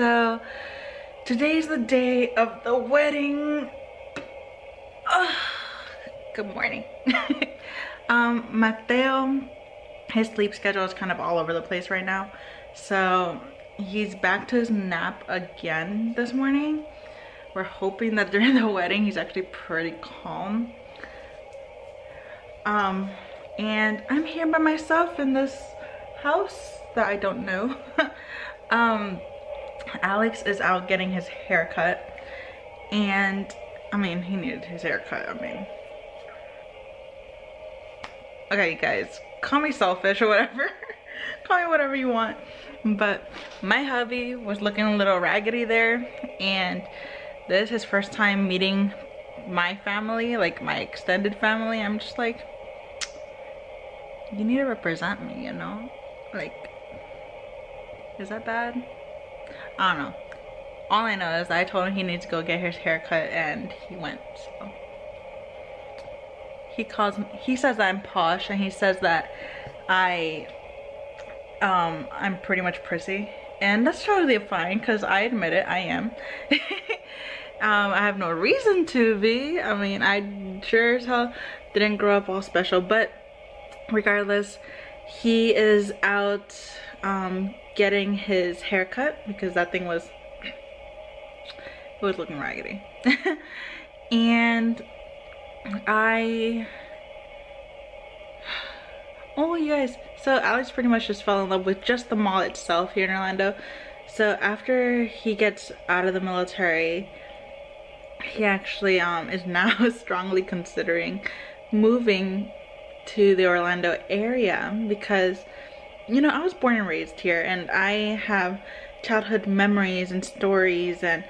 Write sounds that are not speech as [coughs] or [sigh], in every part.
so today's the day of the wedding. Oh, good morning. [laughs] um, Mateo, his sleep schedule is kind of all over the place right now. So he's back to his nap again this morning. We're hoping that [laughs] during the wedding he's actually pretty calm. Um, and I'm here by myself in this house that I don't know. [laughs] um, Alex is out getting his haircut and I mean he needed his haircut I mean. Okay you guys call me selfish or whatever. [laughs] Call me whatever you want. But my hubby was looking a little raggedy there. And this is his first time meeting my family like my extended family. I'm just like you need to represent me you know? Like is that bad I don't know. All I know is I told him he needs to go get his hair cut and he went, so. He calls me, he says I'm posh and he says that I, um, I'm pretty much prissy. And that's totally fine because I admit it, I am. [laughs] um, I have no reason to be. I mean, I sure as hell didn't grow up all special, but regardless, he is out um, getting his haircut because that thing was it was looking raggedy. [laughs] And I oh you guys so Alex pretty much just fell in love with just the mall itself here in Orlando. So after he gets out of the military he actually um, is [laughs] now strongly considering moving to the Orlando area because you know, I was born and raised here and I have childhood memories and stories and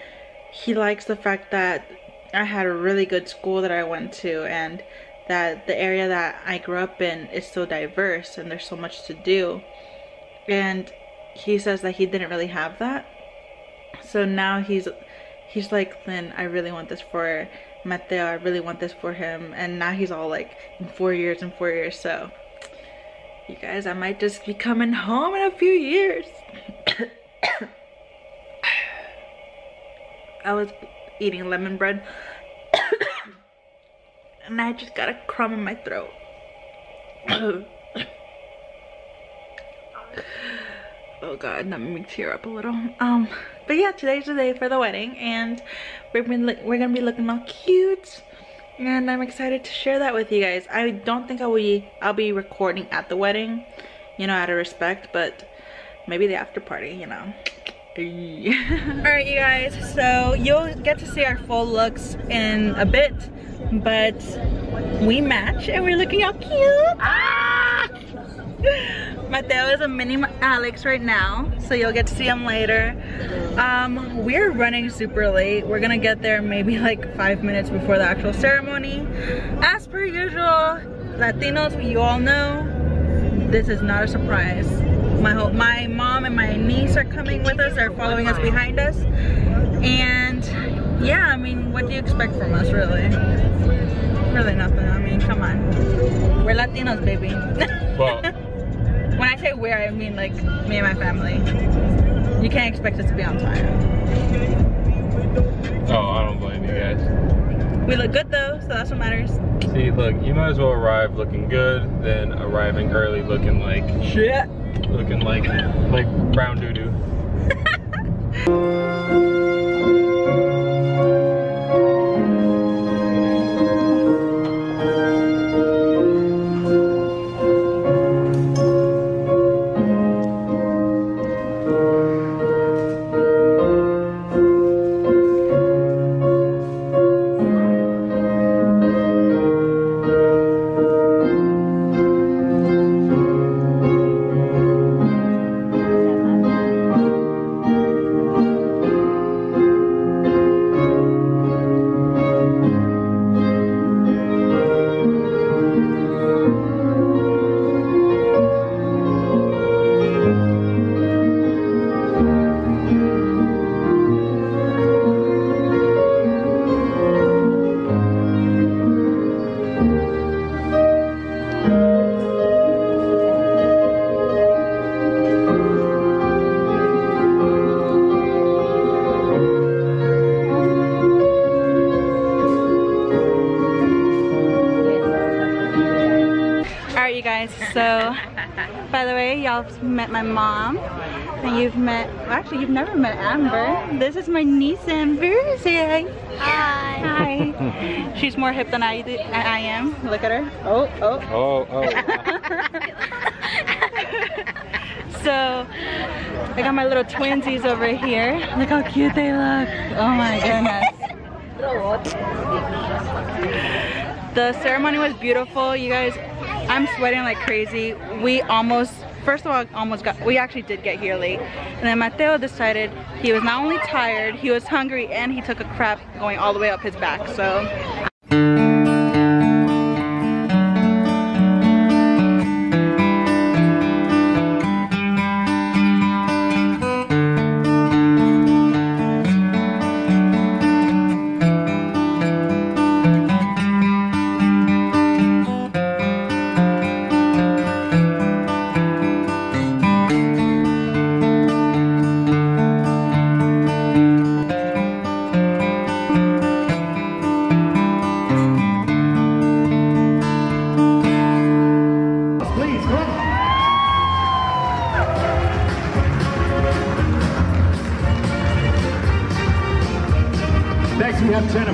he likes the fact that I had a really good school that I went to and that the area that I grew up in is so diverse and there's so much to do. And he says that he didn't really have that. So now he's he's like, then I really want this for Mateo, I really want this for him. And now he's all like, in four years, in four years. So you guys, I might just be coming home in a few years. [coughs] I was eating lemon bread [coughs] and I just got a crumb in my throat. [coughs] oh god, that made me tear up a little. Um, but yeah, today's the day for the wedding and we're, we're gonna be looking all cute and I'm excited to share that with you guys. I don't think I will be, I'll be recording at the wedding, you know, out of respect, but maybe the after party, you know. [laughs] Alright you guys, so you'll get to see our full looks in a bit, but we match and we're looking all cute. Ah! [laughs] Mateo is a mini Alex right now, so you'll get to see him later. Um, we're running super late. We're gonna get there maybe like five minutes before the actual ceremony. As per usual, Latinos, you all know, this is not a surprise. My whole, my mom and my niece are coming with us, they're following us behind us. And yeah, I mean, what do you expect from us really? Really nothing, I mean, come on. We're Latinos, baby. Well. When I say where, I mean like me and my family. You can't expect us to be on time. Oh, I don't blame you guys. We look good though, so that's what matters. See, look, you might as well arrive looking good than arriving early looking like shit. Looking like like brown doo doo. [laughs] today y'all met my mom and you've met, well, actually you've never met Amber. This is my niece Amber. Say hi. Hi. Hi. [laughs] She's more hip than I, I am. Look at her. Oh, oh. Oh, oh. [laughs] so I got my little twinsies over here. Look how cute they look. Oh my goodness. [laughs] The ceremony was beautiful. You guys, I'm sweating like crazy. We almost, first of all, almost got, we actually did get here late. And then Mateo decided he was not only tired, he was hungry, and he took a crap going all the way up his back. So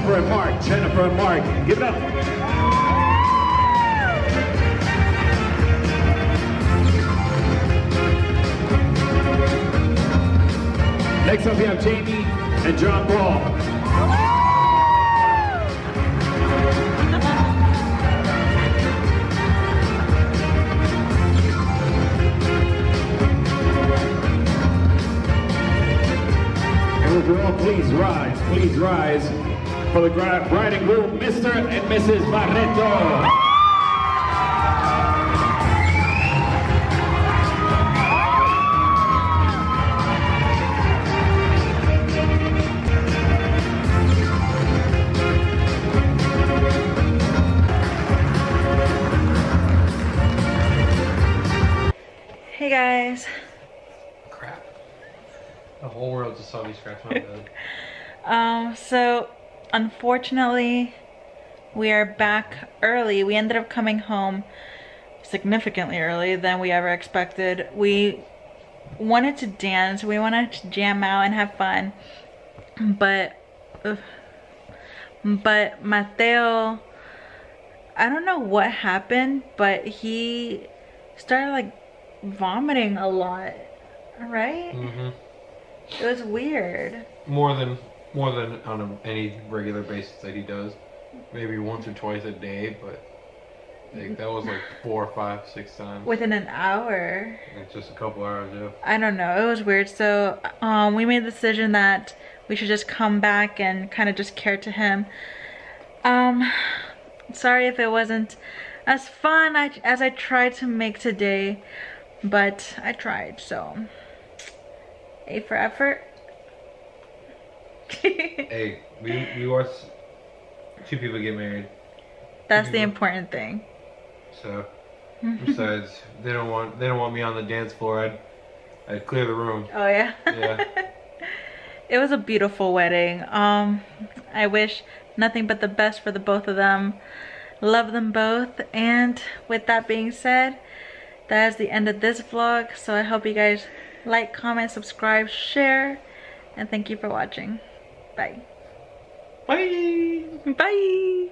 Jennifer and Mark. Jennifer and Mark. Give it up. Next up we have Jamie and John Paul. please rise, please rise for the bride and groom, Mr. and Mrs. Barreto. Hey guys. Crap. The whole world just saw me scratch my bed. [laughs] um, so unfortunately, we are back early. We ended up coming home significantly early than we ever expected. We wanted to dance, we wanted to jam out and have fun, but, ugh, but Mateo, I don't know what happened, but he started like vomiting a lot, right? Mm -hmm. It was weird. More than more than on a, any regular basis that he does. Maybe once or twice a day, but like, that was like four, five, six times. Within an hour. It's just a couple hours, yeah. I don't know. It was weird. So um, we made the decision that we should just come back and kind of just care to him. Um, sorry if it wasn't as fun as I tried to make today, but I tried, so A for effort [laughs] hey, we we watched two people get married. That's the important thing. So, besides, they don't want they don't want me on the dance floor. I'd I'd clear the room. Oh yeah. Yeah. [laughs] it was a beautiful wedding. Um, I wish nothing but the best for the both of them. Love them both. And with that being said, that is the end of this vlog. So I hope you guys like, comment, subscribe, share, and thank you for watching. Bye. Bye. Bye.